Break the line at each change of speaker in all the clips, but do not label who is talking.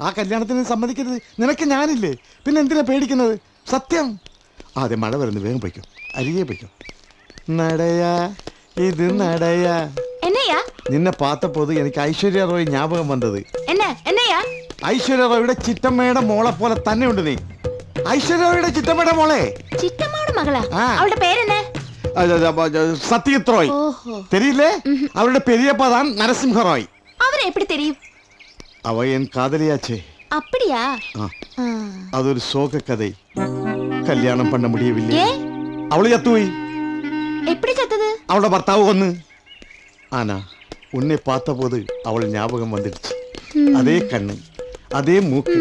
ആ കല്യാണത്തിന് സമ്മതിക്കരുത്. നിനക്ക് ഞാനില്ലേ? പിന്നെ എന്തിനാ പേടിക്കുന്നത്? സത്യം? ആ അതെ മഴ വരുന്നു വേഗം പൊയ്ക്കും. അരികെ പൊയ്ക്കും. നടയാ ഇത് നടയാ.
എന്നയ്യാ?
നിന്നെ പാത്തപ്പോ എനിക്ക് ഐശ്വര്യ റോയ് ഞാപകം വന്നത്. ഐശ്വര്യ റോയുടെ ചിറ്റമ്മയുടെ മോളെ പോലെ തന്നെ ഉണ്ട് നീ. ഐശ്വര്യ റോയുടെ ചിറ്റമ്മയുടെ മോളെ? മകളാ? പേരെന്നെ
സത്യത്രോയ്
തെരിയില്ലേ? അവരുടെ പെരിയപ്പതാണ് നരസിംഹ റോയ്.
അവരെ എപ്പിടി തെരിയും?
அவ என் காதலியாச்சே
அப்படியா அது
ஒரு சோக கதை കല്യാണം പണ്ണ മുടിയവില്ലേ അവള് ചത്തുപോയി
എപ്പടി ചത്തത്
അവളുടെ ഭർത്താവ് വന്ന് ആനാ ഉന്നെ പാത്തപോത് അവൾ ജ്ഞാപകം വന്നിടുച്ചു അതേ കണ്ണ് അതേ മൂക്ക്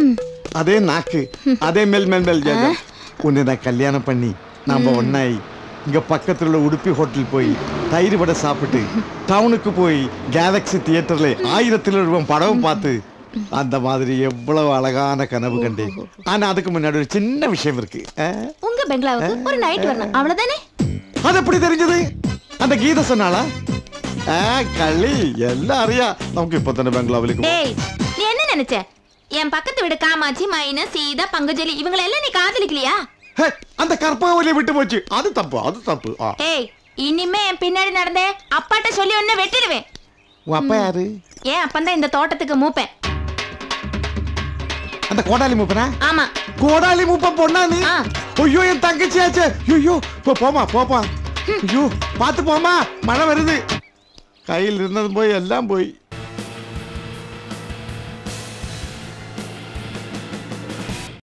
അതേ നാക്ക് അതേ മെൽ മെൽ മെൽ ജാഗം ഉന്നെ നാ കല്യാണം പണ്ണി നമ്മ ഒന്നായി இங்க பக்கத்துல உள்ள உடுப்பி ஹோட்டல் போய் தயிர் வடை சாப்பிட்டு டவுனுக்கு போய் கேலக்ஸி தியேட்டர்ல ஆயிரத்துல ரூபாய் படம் பார்த்து அந்த மாதிரி எவ்வளவு அழகான கனவு கண்டேன். ஆனா அதுக்கு முன்னாடி ஒரு சின்ன விஷயம் இருக்கு?
உங்க பெங்களாவுக்கு ஒரு நைட் வரணும். அவ்வளவுதானே?
அது எப்படி தெரிஞ்சது? அந்த கீத சொன்னாளா? களி எல்லாம் அறியா. நமக்கு இப்ப தானே பெங்களாவிலுக்கு
நீ என்ன நினைச்ச? என் பக்கத்து வீடு காமாட்சி மைனு சீதா பங்குஜலி இவங்களை எல்லாம் நீ காதலிக்கலையா?
ஹே, அந்த கற்பகவலியை விட்டு போச்சு. அது தப்பு அது தப்பு.
ஏய் இனிமே என் பின்னாடி நடந்தே அப்பாட்ட சொல்லி ஒன்னு வெட்டிடுவேன்.
உன் அப்பா யாரு?
ஏன் அப்பந்தான் இந்த தோட்டத்துக்கு மூப்பேன்.
அந்த கோடாலி மூப்பனா?
ஆமா.
கோடாலி மூப்பன் பொண்ணா நீ. ஐயோ என் தங்கச்சியாச்சே ஐயோ போ போமா போப்பா. ஐயோ பார்த்து போமா மழை வருது. கையில் இருந்தது போய் எல்லாம் போய்.